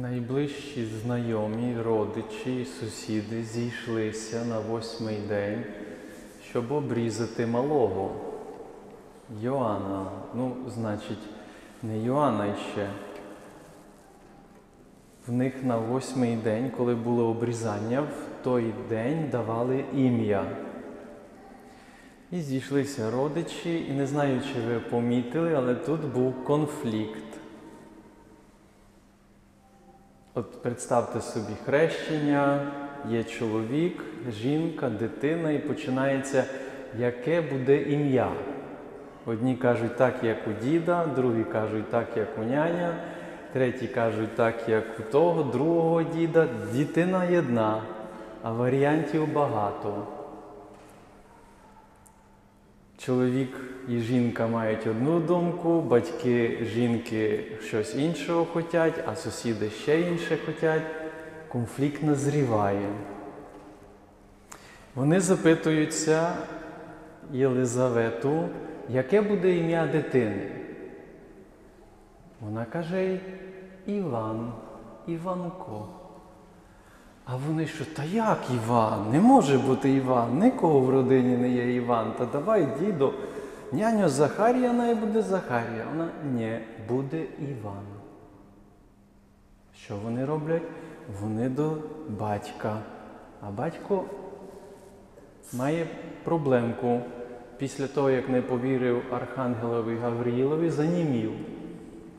Найближчі знайомі, родичі і сусіди зійшлися на восьмий день, щоб обрізати малого Йоанна. Ну, значить, не Йоанна іще. В них на восьмий день, коли було обрізання, в той день давали ім'я. І зійшлися родичі, і не знаю, чи ви помітили, але тут був конфлікт. От представте собі хрещення, є чоловік, жінка, дитина, і починається, яке буде ім'я. Одні кажуть так, як у діда, другі кажуть так, як у няня, треті кажуть так, як у того, другого діда. Дитина єдна, а варіантів багато. Чоловік і жінка мають одну думку, батьки жінки щось іншого хочуть, а сусіди ще інше хочуть. Конфлікт назріває. Вони запитуються Єлизавету, яке буде ім'я дитини. Вона каже Іван, Іванко. А вони що, та як Іван? Не може бути Іван, нікого в родині не є Іван. Та давай, дідо, няню Захарія най буде Захарія. Вона ні, буде Іван. Що вони роблять? Вони до батька. А батько має проблемку. Після того, як не повірив Архангелові Гавриїлові, занімів.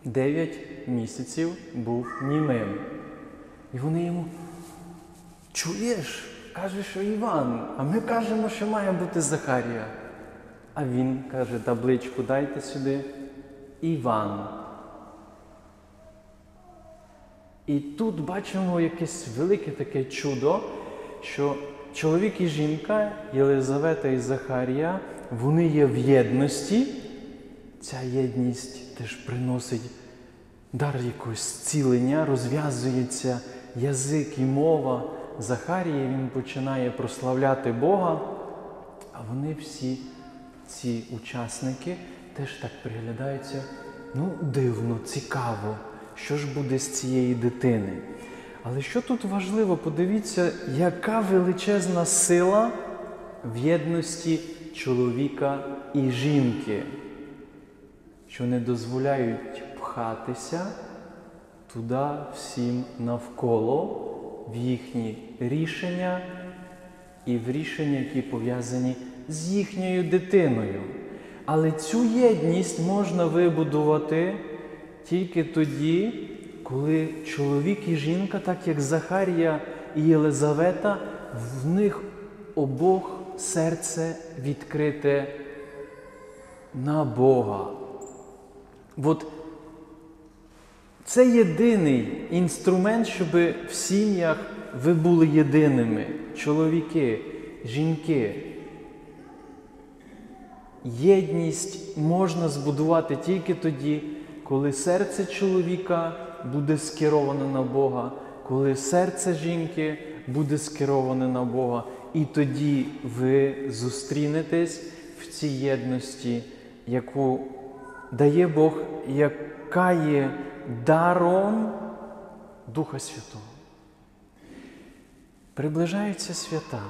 Дев'ять місяців був німим. І вони йому. Чуєш? Каже, що Іван, а ми кажемо, що має бути Захарія. А він каже, табличку дайте сюди. Іван. І тут бачимо якесь велике таке чудо, що чоловік і жінка, Єлизавета і Захарія, вони є в єдності. Ця єдність теж приносить дар якогось зцілення, розв'язується язик і мова. Захарії він починає прославляти Бога, а вони всі, ці учасники, теж так приглядаються. Ну, дивно, цікаво, що ж буде з цієї дитини. Але що тут важливо, подивіться, яка величезна сила в єдності чоловіка і жінки, що не дозволяють пхатися туди всім навколо в їхні рішення і в рішення, які пов'язані з їхньою дитиною. Але цю єдність можна вибудувати тільки тоді, коли чоловік і жінка, так як Захарія і Єлизавета, в них обох серце відкрите на Бога. От це єдиний інструмент, щоб в сім'ях ви були єдиними. Чоловіки, жінки. Єдність можна збудувати тільки тоді, коли серце чоловіка буде скероване на Бога, коли серце жінки буде скероване на Бога. І тоді ви зустрінетесь в цій єдності, яку дає Бог, яка є даром Духа Святого. Приближаються свята.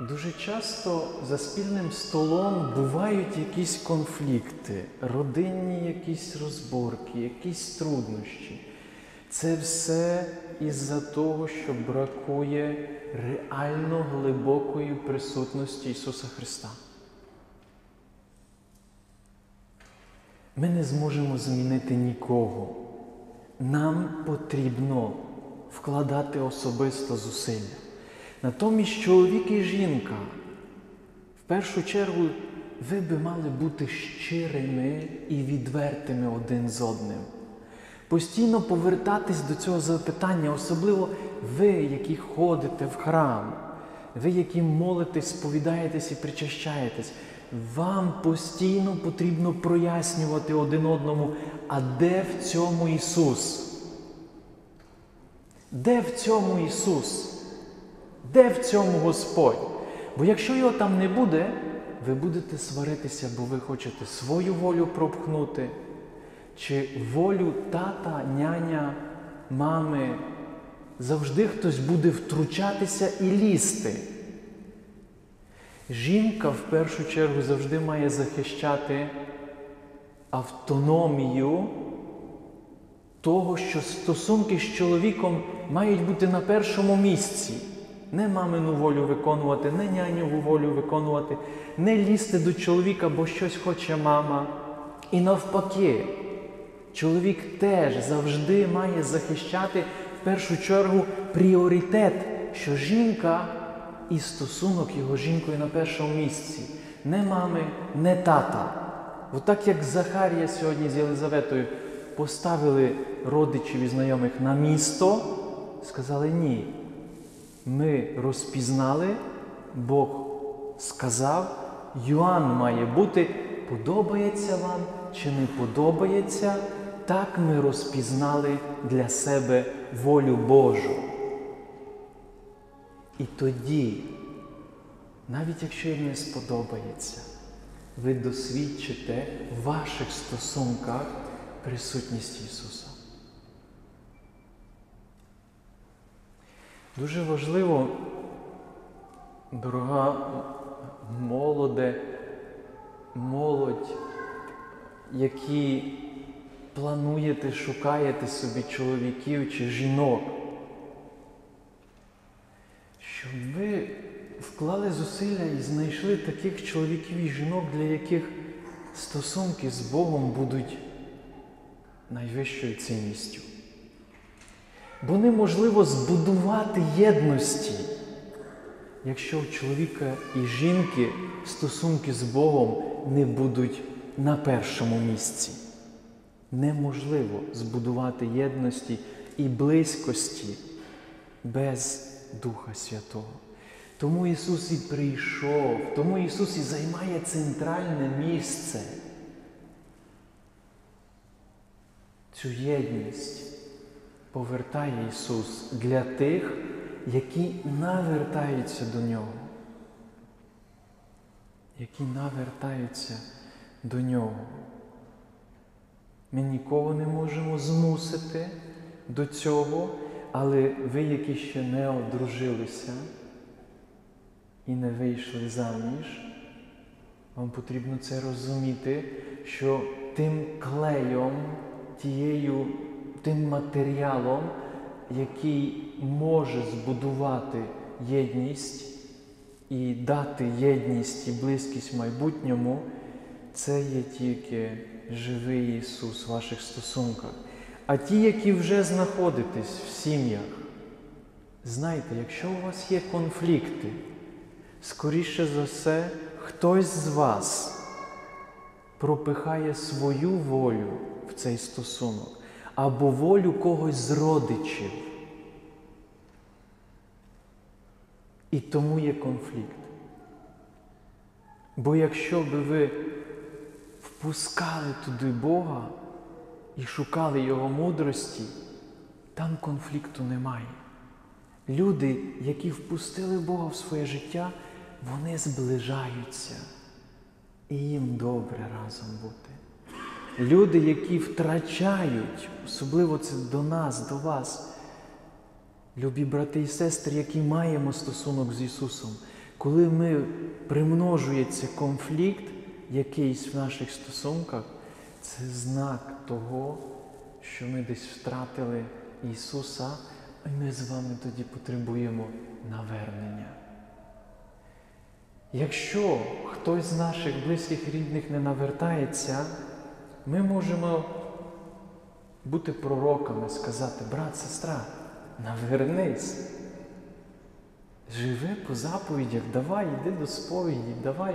Дуже часто за спільним столом бувають якісь конфлікти, родинні якісь розборки, якісь труднощі. Це все із-за того, що бракує реально глибокої присутності Ісуса Христа. Ми не зможемо змінити нікого. Нам потрібно вкладати особисто зусилля. Натомість чоловік і жінка, в першу чергу, ви би мали бути щирими і відвертими один з одним. Постійно повертатись до цього запитання, особливо ви, які ходите в храм, ви, які молитесь, сповідаєтесь і причащаєтесь. Вам постійно потрібно прояснювати один одному, а де в цьому Ісус? Де в цьому Ісус? Де в цьому Господь? Бо якщо його там не буде, ви будете сваритися, бо ви хочете свою волю пропхнути. чи волю тата, няня, мами, завжди хтось буде втручатися і лізти. Жінка в першу чергу завжди має захищати автономію того, що стосунки з чоловіком мають бути на першому місці. Не мамину волю виконувати, не няньову волю виконувати, не лізти до чоловіка, бо щось хоче мама. І навпаки, чоловік теж завжди має захищати в першу чергу пріоритет, що жінка і стосунок його жінкою на першому місці. Не мами, не тата. Отак як Захарія сьогодні з Єлизаветою поставили родичів і знайомих на місто, сказали ні. Ми розпізнали, Бог сказав, Йоанн має бути, подобається вам чи не подобається, так ми розпізнали для себе волю Божу. І тоді, навіть якщо їм не сподобається, ви досвідчите в ваших стосунках присутність Ісуса. Дуже важливо, дорога молоде, молодь, які плануєте, шукаєте собі чоловіків чи жінок, щоб ви вклали зусилля і знайшли таких чоловіків і жінок, для яких стосунки з Богом будуть найвищою цінністю. Бо неможливо збудувати єдності, якщо у чоловіка і жінки стосунки з Богом не будуть на першому місці. Неможливо збудувати єдності і близькості без Духа Святого. Тому Ісус і прийшов, тому Ісус і займає центральне місце. Цю єдність повертає Ісус для тих, які навертаються до Нього. Які навертаються до Нього. Ми нікого не можемо змусити до цього, але ви, які ще не одружилися і не вийшли заміж, вам потрібно це розуміти, що тим клеєм, тією, тим матеріалом, який може збудувати єдність і дати єдність і близькість майбутньому, це є тільки живий Ісус в ваших стосунках. А ті, які вже знаходитесь в сім'ях, знайте, якщо у вас є конфлікти, скоріше за все, хтось з вас пропихає свою волю в цей стосунок або волю когось з родичів. І тому є конфлікт. Бо якщо би ви впускали туди Бога і шукали Його мудрості, там конфлікту немає. Люди, які впустили Бога в своє життя, вони зближаються і їм добре разом бути. Люди, які втрачають, особливо це до нас, до вас, любі брати і сестри, які маємо стосунок з Ісусом, коли ми примножується конфлікт якийсь в наших стосунках, це знак того, що ми десь втратили Ісуса, і ми з вами тоді потребуємо навернення. Якщо хтось з наших близьких рідних не навертається, ми можемо бути пророками, сказати, брат, сестра, навернись. Живи по заповідях, давай, йди до сповіді, давай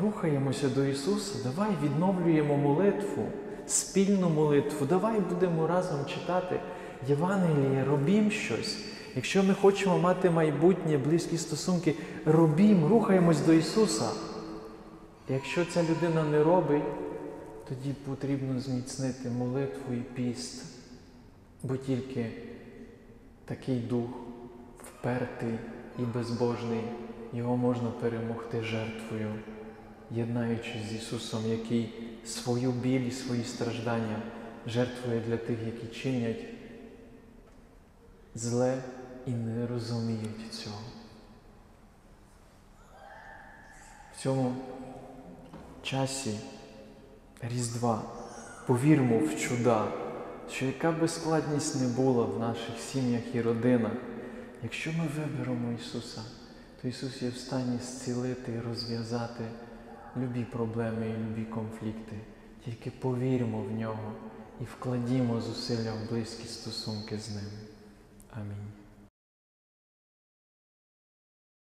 рухаємося до Ісуса, давай відновлюємо молитву, спільну молитву, давай будемо разом читати Євангеліє, робім щось. Якщо ми хочемо мати майбутнє, близькі стосунки, робім, рухаємось до Ісуса. Якщо ця людина не робить, тоді потрібно зміцнити молитву і піст, бо тільки такий дух впертий і безбожний, його можна перемогти жертвою, єднаючись з Ісусом, який свою біль і свої страждання жертвує для тих, які чинять зле і не розуміють цього. В цьому часі Різдва повірмо в чуда, що яка би складність не була в наших сім'ях і родинах, якщо ми виберемо Ісуса, то Ісус є в стані зцілити і розв'язати любі проблеми і любі конфлікти. Тільки повіримо в нього і вкладімо зусилля в близькі стосунки з ним. Амінь.